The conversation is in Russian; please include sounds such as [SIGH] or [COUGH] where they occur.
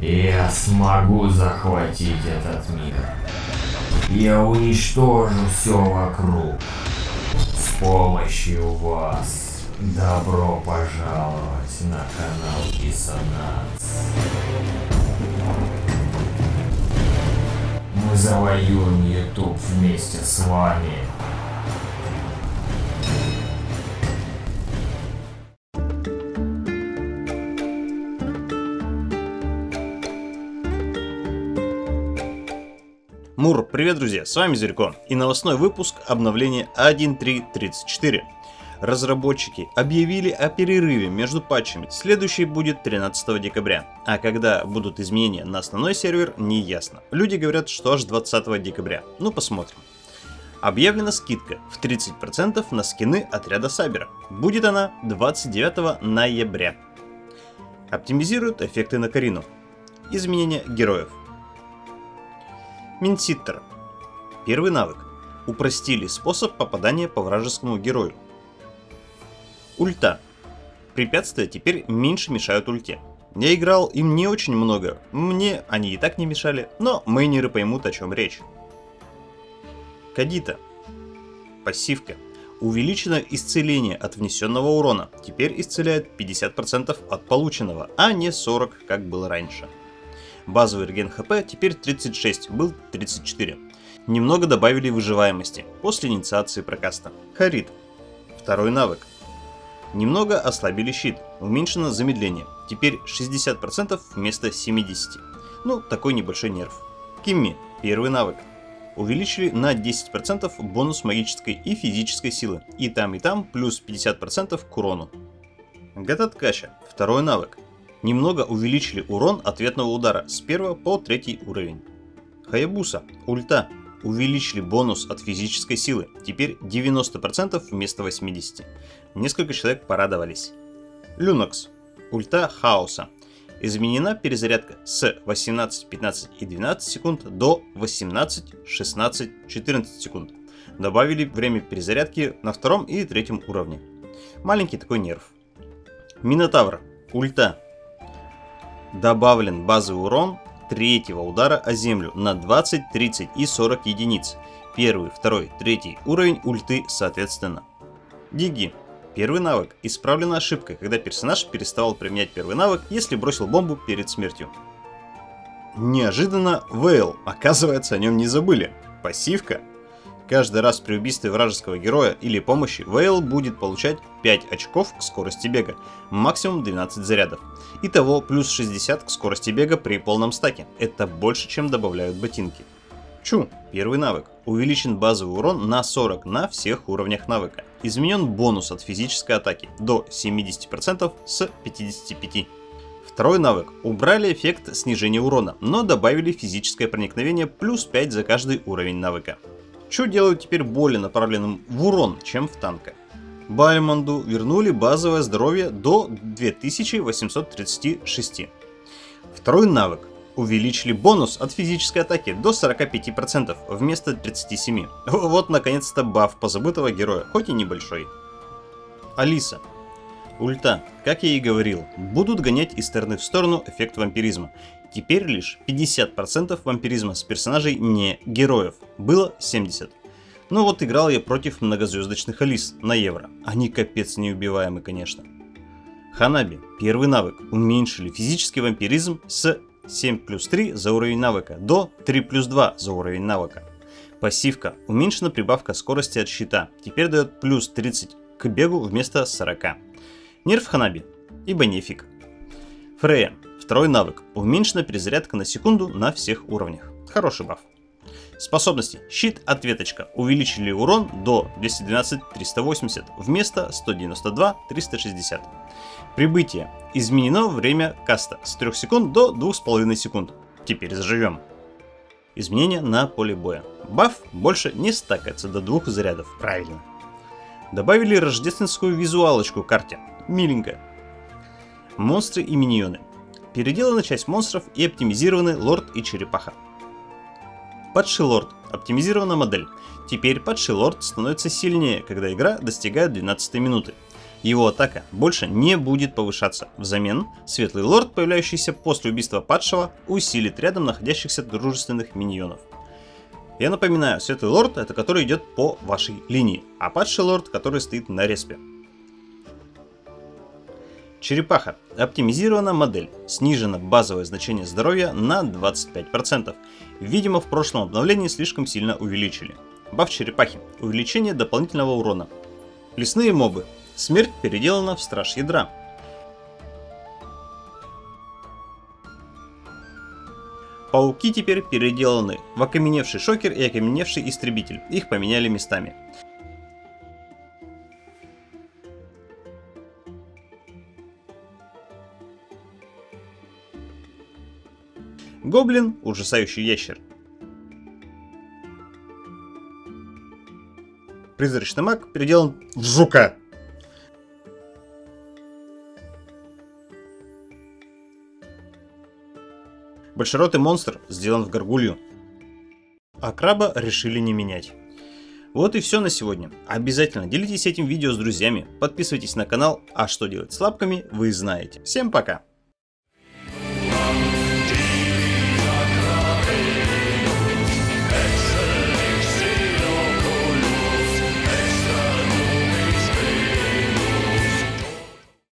Я смогу захватить этот мир. Я уничтожу все вокруг. С помощью вас. Добро пожаловать на канал Диссонанс. Мы завоюем YouTube вместе с вами. Мур, привет, друзья, с вами Зерько и новостной выпуск обновления 1.3.34. Разработчики объявили о перерыве между патчами, следующий будет 13 декабря, а когда будут изменения на основной сервер, не ясно. Люди говорят, что аж 20 декабря, ну посмотрим. Объявлена скидка в 30% на скины отряда Сабера. Будет она 29 ноября. Оптимизируют эффекты на Карину. Изменения героев. Минситтер. Первый навык. Упростили способ попадания по вражескому герою. Ульта. Препятствия теперь меньше мешают ульте. Я играл им не очень много, мне они и так не мешали, но мейнеры поймут о чем речь. Кадита. Пассивка. Увеличено исцеление от внесенного урона, теперь исцеляет 50% от полученного, а не 40, как было раньше. Базовый реген хп теперь 36, был 34. Немного добавили выживаемости после инициации прокаста. Харит. Второй навык. Немного ослабили щит, уменьшено замедление, теперь 60% вместо 70. Ну, такой небольшой нерв. Кимми. Первый навык. Увеличили на 10% бонус магической и физической силы, и там и там плюс 50% к урону. Гататкача. Второй навык немного увеличили урон ответного удара с 1 по 3 уровень. Хаябуса, ульта, увеличили бонус от физической силы, теперь 90% вместо 80%. Несколько человек порадовались. Люнокс, ульта хаоса. Изменена перезарядка с 18, 15 и 12 секунд до 18, 16, 14 секунд. Добавили время перезарядки на втором и третьем уровне. Маленький такой нерв. Минотавр, ульта, Добавлен базовый урон третьего удара о землю на 20, 30 и 40 единиц. Первый, второй, третий уровень ульты соответственно. Диги. Первый навык. Исправлена ошибка, когда персонаж переставал применять первый навык, если бросил бомбу перед смертью. Неожиданно Вейл. Оказывается, о нем не забыли. Пассивка Каждый раз при убийстве вражеского героя или помощи Вейл будет получать 5 очков к скорости бега, максимум 12 зарядов. Итого плюс 60 к скорости бега при полном стаке. Это больше, чем добавляют ботинки. Чу, первый навык. Увеличен базовый урон на 40 на всех уровнях навыка. Изменен бонус от физической атаки до 70% с 55%. Второй навык. Убрали эффект снижения урона, но добавили физическое проникновение плюс 5 за каждый уровень навыка. Что делают теперь более направленным в урон, чем в танка? Бальмонду вернули базовое здоровье до 2836. Второй навык. Увеличили бонус от физической атаки до 45% вместо 37%. [LAUGHS] Вот наконец-то баф позабытого героя, хоть и небольшой. Алиса. Ульта, как я и говорил, будут гонять из стороны в сторону эффект вампиризма. Теперь лишь 50% вампиризма с персонажей не героев. Было 70. Ну вот играл я против многозвездочных Алис на евро. Они капец неубиваемы, конечно. Ханаби. Первый навык. Уменьшили физический вампиризм с 7 плюс 3 за уровень навыка до 3 плюс 2 за уровень навыка. Пассивка. Уменьшена прибавка скорости от щита. Теперь дает плюс 30 к бегу вместо 40. Нерв Ханаби. Ибо нефиг. Фрея. Второй навык. Уменьшена перезарядка на секунду на всех уровнях. Хороший баф. Способности. Щит, ответочка. Увеличили урон до 212-380 вместо 192-360. Прибытие. Изменено время каста с 3 секунд до 2,5 секунд. Теперь заживем. Изменения на поле боя. Баф больше не стакается до двух зарядов. Правильно. Добавили рождественскую визуалочку карте. Миленькая. Монстры и миньоны. Переделана часть монстров и оптимизированы лорд и черепаха. Падший лорд. Оптимизирована модель. Теперь падший лорд становится сильнее, когда игра достигает 12 минуты. Его атака больше не будет повышаться. Взамен, Светлый Лорд, появляющийся после убийства падшего, усилит рядом находящихся дружественных миньонов. Я напоминаю, Светлый Лорд это который идет по вашей линии, а Падший Лорд, который стоит на респе. Черепаха. Оптимизирована модель. Снижено базовое значение здоровья на 25%. Видимо, в прошлом обновлении слишком сильно увеличили. Баф черепахи. Увеличение дополнительного урона. Лесные мобы. Смерть переделана в страж ядра. Пауки теперь переделаны в окаменевший шокер и окаменевший истребитель. Их поменяли местами. Гоблин – ужасающий ящер. Призрачный маг переделан в жука. Большеротый монстр сделан в горгулью. А краба решили не менять. Вот и все на сегодня. Обязательно делитесь этим видео с друзьями, подписывайтесь на канал, а что делать с лапками вы знаете. Всем пока!